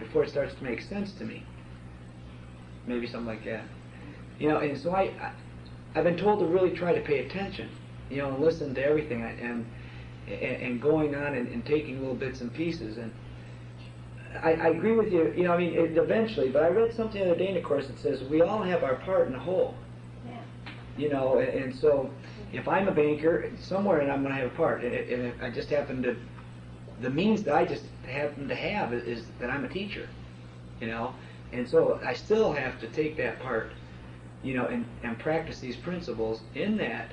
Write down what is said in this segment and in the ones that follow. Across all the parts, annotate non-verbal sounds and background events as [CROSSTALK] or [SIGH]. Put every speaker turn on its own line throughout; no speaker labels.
before it starts to make sense to me. Maybe something like that. You know, and so I, I I've been told to really try to pay attention, you know, and listen to everything and and, and going on and, and taking little bits and pieces and. I, I agree with you. You know, I mean, it, eventually. But I read something the other day in the course that says we all have our part in the whole.
Yeah.
You know, and, and so if I'm a banker somewhere, and I'm going to have a part, and, and I just happen to, the means that I just happen to have is, is that I'm a teacher. You know, and so I still have to take that part. You know, and and practice these principles in that.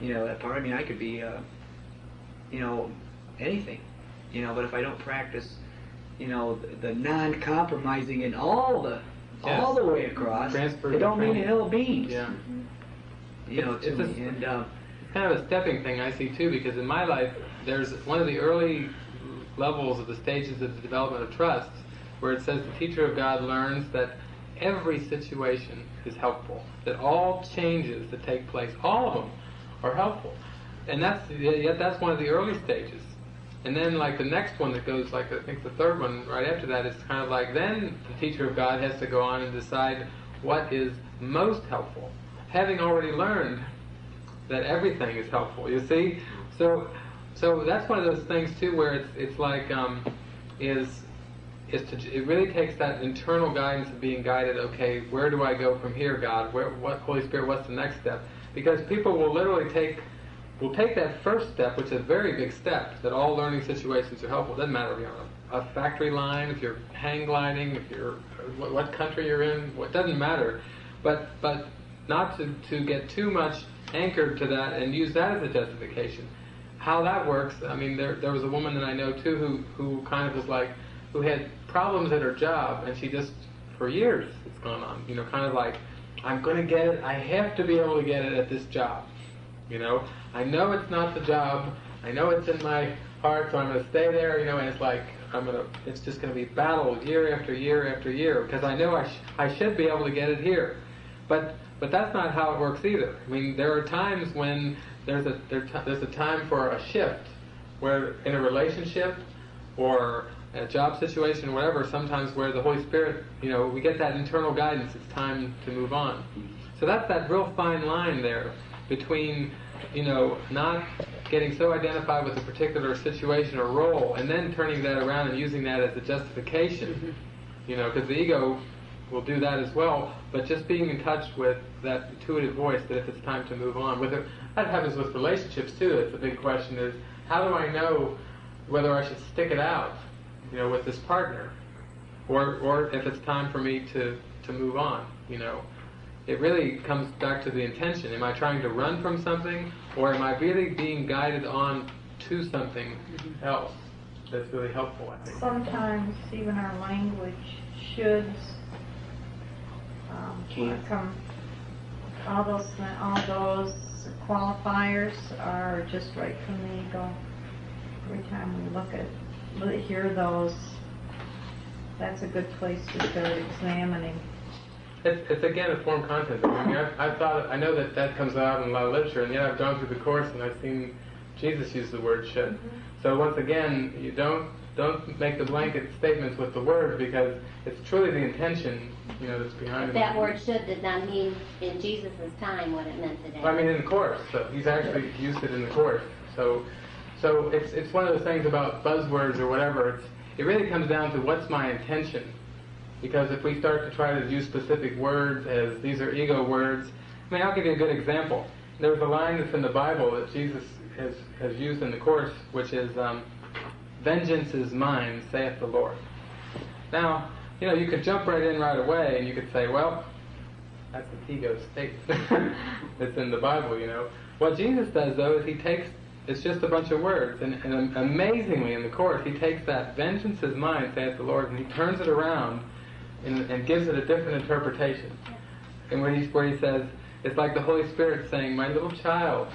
You know, that part. I mean, I could be. Uh, you know, anything. You know, but if I don't practice you know, the, the non-compromising in all the all the way across.
Transfer
it don't mean a
trans-
hill of beans.
Yeah.
You know,
It's-
to
it's
me.
a-
and
It's kind of a stepping thing I see too, because in my life, there's one of the early levels of the stages of the development of trust, where it says the teacher of God learns that every situation is helpful, that all changes that take place, all of them, are helpful, and that's yet that's one of the early stages. And then, like the next one that goes, like I think the third one right after that is kind of like then the teacher of God has to go on and decide what is most helpful, having already learned that everything is helpful. You see, so so that's one of those things too, where it's it's like um, is is to it really takes that internal guidance of being guided. Okay, where do I go from here, God? Where what Holy Spirit? What's the next step? Because people will literally take will take that first step, which is a very big step. That all learning situations are helpful. Doesn't matter if you're on a, a factory line, if you're hang gliding, if you're what, what country you're in. What doesn't matter, but but not to, to get too much anchored to that and use that as a justification. How that works, I mean, there, there was a woman that I know too who, who kind of was like, who had problems at her job and she just, for years it's gone on, you know, kind of like, I'm going to get it, I have to be able to get it at this job. You know, I know it's not the job, I know it's in my heart, so I'm going to stay there, you know, and it's like, I'm to, it's just to be battle year after year after year because I know I, sh- I should be able to get it here. But but that's not how it works either. I mean, there are times when there's a there there's a time for a shift, where in a relationship or a job situation, or whatever, sometimes where the Holy Spirit, you know, we get that internal guidance. It's time to move on. So that's that real fine line there between, you know, not getting so identified with a particular situation or role, and then turning that around and using that as a justification. Mm-hmm. You know, because the ego will do that as well, but just being in touch with that intuitive voice that if it's time to move on. With it, that happens with relationships too. That's the big question: is how do I know whether I should stick it out, you know, with this partner, or or if it's time for me to to move on, you know. It really comes back to the intention. Am I trying to run from something, or am I really being guided on to something mm-hmm. else that's really helpful? I think.
Sometimes even our language shoulds,
Can't.
come, all those, all those qualifiers are just right from the ego. Every time we look at, li- hear those, that's a good place to start examining.
It's, it's again a form content. I mean, I've, I've thought, I know that that comes out in a lot of literature, and yet I've gone through the course and I've seen Jesus used the word should. Mm-hmm. So once again, you don't don't make the blanket statements with the word because it's truly the intention, you know, that's behind it.
That word should did not mean in Jesus' time what it meant today.
I mean, in the course. So he's actually used it in the course. So, so it's it's one of those things about buzzwords or whatever. It's it really comes down to what's my intention. Because if we start to try to use specific words as these are ego words, I mean, I'll give you a good example. There's a line that's in the Bible that Jesus has has used in the course, which is, um, "Vengeance is mine, saith the Lord." Now, you know, you could jump right in right away and you could say, well, that's the ego state [LAUGHS] that's in the Bible, you know. What Jesus does, though, is he takes, it's just a bunch of words, and, and amazingly in the Course, he takes that, vengeance is mine, saith the Lord, and he turns it around and, and gives it a different interpretation. And where he, where he says, it's like the Holy Spirit saying, my little child,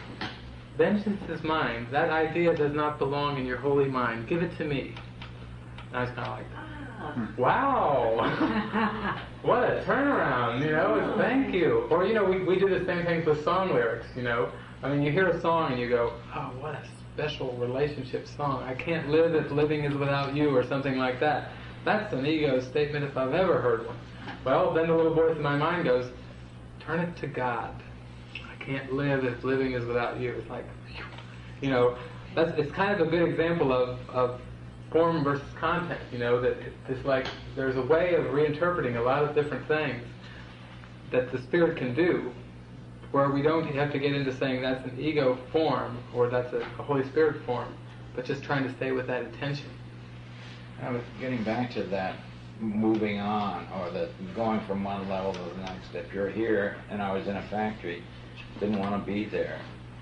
vengeance is mine. That idea does not belong in your holy mind. Give it to me. And I was kind of like, ah. wow, [LAUGHS] what a turnaround, you know, thank you. Or, you know, we, we do the same things with song lyrics, you know. I mean, you hear a song and you go, oh, what a special relationship song. I can't live if living is without you or something like that. That's an ego statement if I've ever heard one. Well, then the little voice in my mind goes, turn it to God. Can't live if living is without you. It's like, you know, that's it's kind of a good example of, of form versus content. You know, that it's like there's a way of reinterpreting a lot of different things that the spirit can do, where we don't have to get into saying that's an ego form or that's a, a Holy Spirit form, but just trying to stay with that intention.
I was getting back to that moving on or the going from one level to the next. If you're here and I was in a factory, didn't want to be there,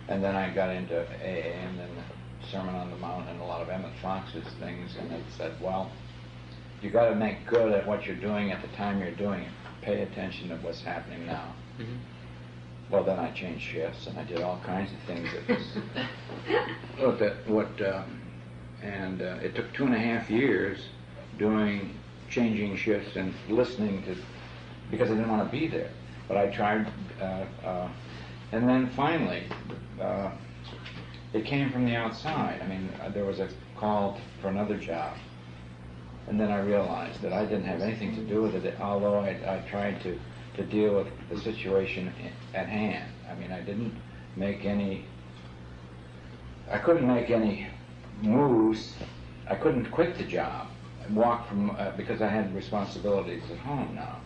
and then I got into AA and then the Sermon on the Mount and a lot of Emmett Fox's things, and it said, well, you got to make good at what you're doing at the time you're doing it. Pay attention to what's happening now. Well, then I changed shifts and I did all kinds of things. That was, [LAUGHS] what, that, what, um, and uh, it took two and a half years doing changing shifts and listening to, because I didn't want to be there. But I tried, uh, uh, and then finally, uh, it came from the outside. I mean, there was a call for another job. And then I realized that I didn't have anything to do with it, although I, I tried to, to deal with the situation at hand. I mean, I didn't make any, I couldn't make any moves. I couldn't quit the job and walk from, uh, because I had responsibilities at home now.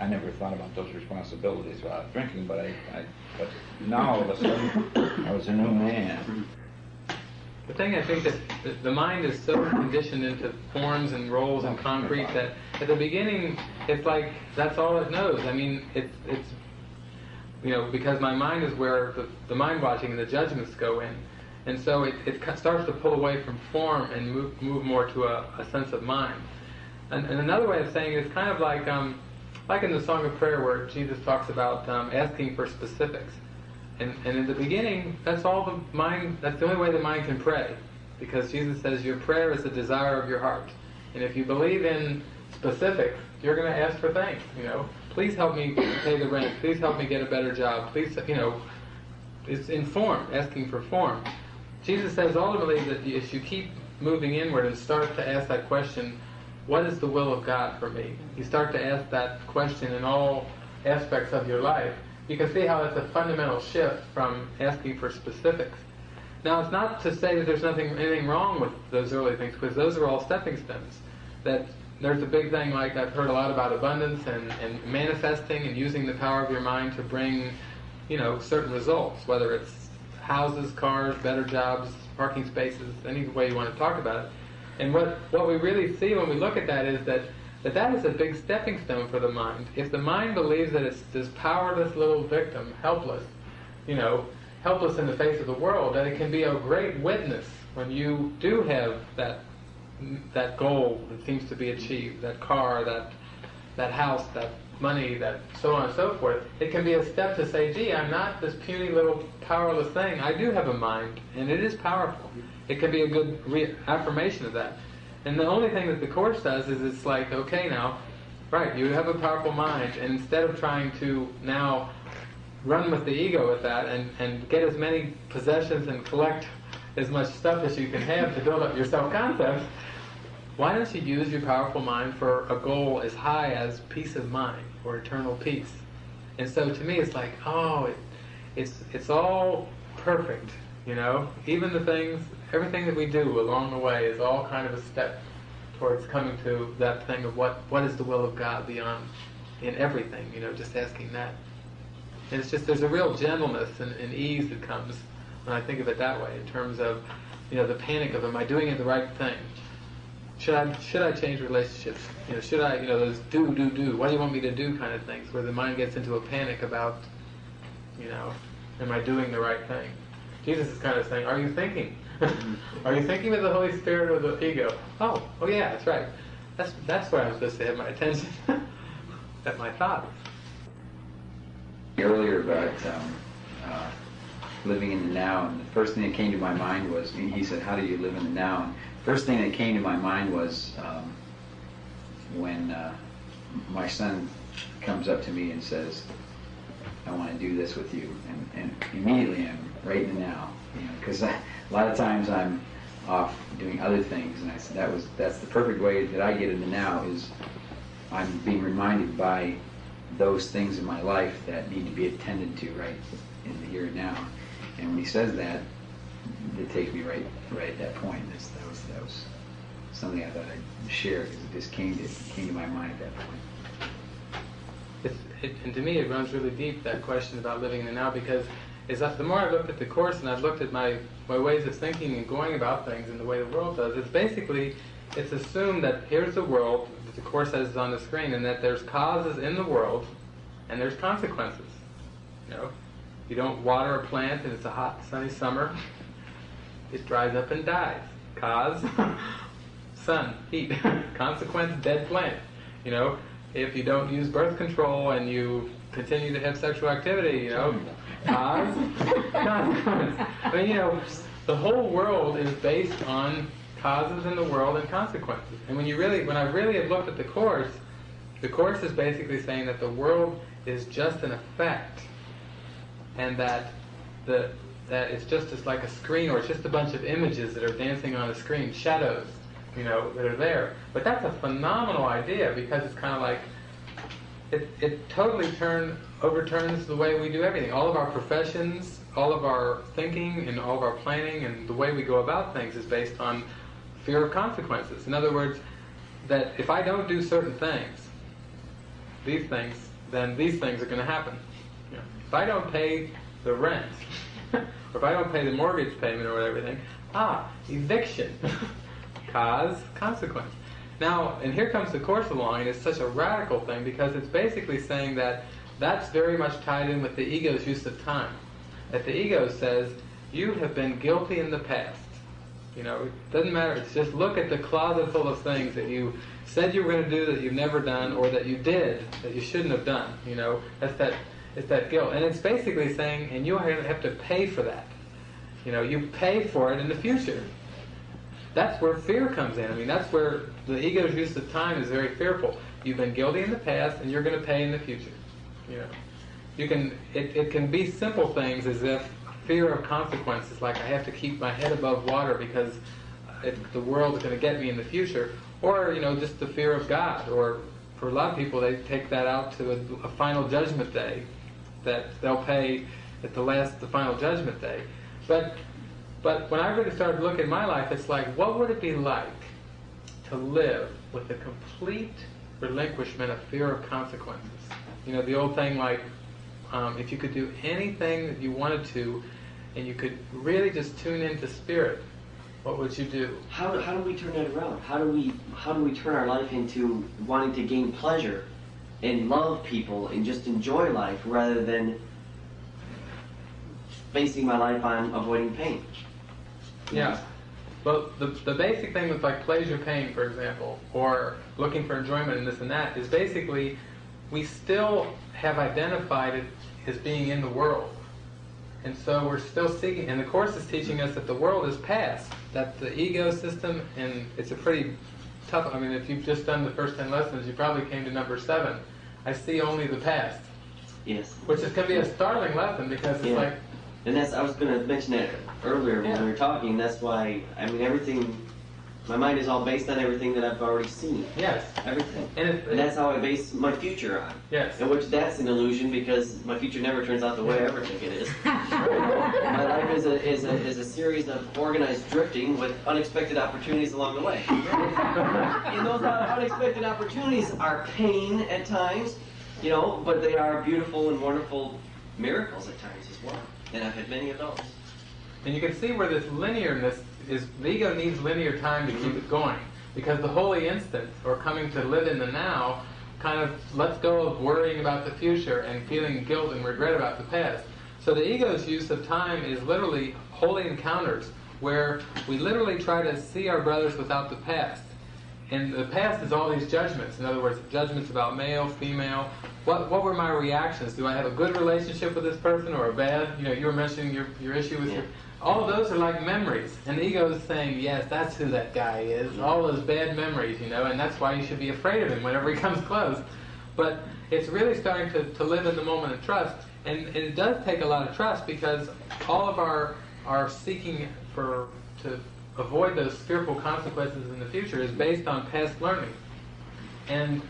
I never thought about those responsibilities while drinking, but I, I, but now all of a sudden, I was a new man.
The thing I think that the- the mind is so conditioned into forms and roles and concrete that at the beginning it's like that's all it knows. I mean, it's it's you know because my mind is where the, the mind watching and the judgments go in, and so it, it starts to pull away from form and move move more to a, a sense of mind. And, and another way of saying it is kind of like um, like in the Song of Prayer where Jesus talks about um, asking for specifics. And, and in the beginning, that's all the mind, that's the only way the mind can pray. Because Jesus says your prayer is the desire of your heart. And if you believe in specifics, you're going to ask for things, you know. Please help me pay the rent. Please help me get a better job. Please, you know, it's in form, asking for form. Jesus says ultimately that if you keep moving inward and start to ask that question, what is the will of God for me? You start to ask that question in all aspects of your life. You can see how that's a fundamental shift from asking for specifics. Now, it's not to say that there's nothing anything wrong with those early things, because those are all stepping stones. That there's a big thing like I've heard a lot about abundance and, and manifesting and using the power of your mind to bring, you know, certain results, whether it's houses, cars, better jobs, parking spaces, any way you want to talk about it. And what, what we really see when we look at that is that, that that is a big stepping stone for the mind. If the mind believes that it's this powerless little victim, helpless, you know, helpless in the face of the world, that it can be a great witness when you do have that that goal that seems to be achieved, that car, that that house, that money, that so on and so forth. It can be a step to say, gee, I'm not this puny little powerless thing. I do have a mind, and it is powerful. It can be a good re- affirmation of that. And the only thing that the course does is it's like, okay, now, right, you have a powerful mind, and instead of trying to now run with the ego with that and, and get as many possessions and collect as much stuff as you can have to build up your self-concept, why don't you use your powerful mind for a goal as high as peace of mind or eternal peace? And so to me, it's like, oh, it, it's it's all perfect, you know. Even the things, everything that we do along the way is all kind of a step towards coming to that thing of what what is the will of God beyond in everything, you know. Just asking that. And it's just there's a real gentleness and, and ease that comes when I think of it that way, in terms of, you know, the panic of am I doing it the right thing? Should I should I change relationships? You know, should I you know those do do do? What do you want me to do kind of things, where the mind gets into a panic about, you know, am I doing the right thing? Jesus is kind of saying, are you thinking? [LAUGHS] are you thinking of the Holy Spirit or the ego? Oh, oh yeah, that's right. That's that's where I'm supposed to have my attention. [LAUGHS] at my thoughts.
earlier about um, uh, living in the now, and the first thing that came to my mind was he said, "How do you live in the now?" And first thing that came to my mind was um, when uh, my son comes up to me and says, "I want to do this with you," and, and immediately I'm right in the now, because [LAUGHS] a lot of times I'm off doing other things. And I said that was that's the perfect way that I get into now is I'm being reminded by those things in my life that need to be attended to right in the here and now. And when he says that, it takes me right right at that point. That's, that was that was something I thought I'd share because it just came to came to my mind at that point.
It, and to me, it runs really deep that question about living in the now because is that the more I looked at the course and I've looked at my my ways of thinking and going about things and the way the world does, it's basically it's assumed that here's the world that the course says is on the screen and that there's causes in the world and there's consequences. You know, you don't water a plant and it's a hot sunny summer, [LAUGHS] it dries up and dies. Cause [LAUGHS] sun, heat. [LAUGHS] Consequence, dead plant. You know, if you don't use birth control and you continue to have sexual activity, you know, cause, consequence. I mean, you know, the whole world is based on causes in the world and consequences. And when you really, when I really have looked at the course, the course is basically saying that the world is just an effect, and that the that it's just as like a screen or it's just a bunch of images that are dancing on a screen, shadows, you know, that are there. But that's a phenomenal idea because it's kind of like it, it totally turn overturns the way we do everything. All of our professions, all of our thinking, and all of our planning, and the way we go about things is based on fear of consequences. In other words, that if I don't do certain things, these things, then these things are going to happen. If I don't pay the rent, [LAUGHS] or if I don't pay the mortgage payment or everything, ah, eviction, [LAUGHS] cause, consequence. Now, and here comes the course along, and it's such a radical thing because it's basically saying that that's very much tied in with the ego's use of time. That the ego says, you have been guilty in the past. You know, it doesn't matter. It's just look at the closet full of things that you said you were going to do that you've never done, or that you did that you shouldn't have done. You know, that's that. It's that guilt, and it's basically saying, and you have to pay for that. You know, you pay for it in the future. That's where fear comes in. I mean, that's where the ego's use of time is very fearful. You've been guilty in the past, and you're going to pay in the future. You know, you can. It, it can be simple things as if fear of consequences, like I have to keep my head above water because it, the world's going to get me in the future, or you know, just the fear of God. Or for a lot of people, they take that out to a, a final judgment day, that they'll pay at the last, the final judgment day. But but when I really started looking at my life, it's like, what would it be like to live with a complete relinquishment of fear of consequences? You know, the old thing like, um, if you could do anything that you wanted to, and you could really just tune into spirit, what would you do?
How, how do we turn that around? How do we how do we turn our life into wanting to gain pleasure and love people and just enjoy life rather than basing my life on avoiding pain?
Yeah. Well, the, the basic thing with like pleasure pain, for example, or looking for enjoyment in this and that, is basically we still have identified it as being in the world. And so we're still seeking, and the Course is teaching us that the world is past, that the ego system, and it's a pretty tough, I mean, if you've just done the first 10 lessons, you probably came to number 7. I see only the past.
Yes.
Which is going to be a startling lesson because it's
Yeah.
like,
And that's I was going to mention that earlier when
Yeah.
we were talking. That's why I mean everything. My mind is all based on everything that I've already seen.
yes.
Everything.
And, it's,
And that's how I base my future on.
yes.
In which that's an illusion because my future never turns out the way I ever think it is. [LAUGHS] my life is a, is, a, is a series of organized drifting with unexpected opportunities along the way. [LAUGHS] and those unexpected opportunities are pain at times, you know, but they are beautiful and wonderful miracles at times as well. And I've had many of those.
And you can see where this linearness is, the ego needs linear time to keep it mm-hmm. going. Because the holy instant, or coming to live in the now, kind of lets go of worrying about the future and feeling guilt and regret about the past. So the ego's use of time is literally holy encounters, where we literally try to see our brothers without the past. And the past is all these judgments. In other words, judgments about male, female. What what were my reactions? Do I have a good relationship with this person or a bad? You know, you were mentioning your, your issue with your. All of those are like memories, and the ego is saying, yes, that's who that guy is. All those bad memories, you know, and that's why you should be afraid of him whenever he [LAUGHS] comes close. But it's really starting to, to live in the moment of trust, and, and it does take a lot of trust because all of our our seeking for to avoid those fearful consequences in the future is based on past learning. And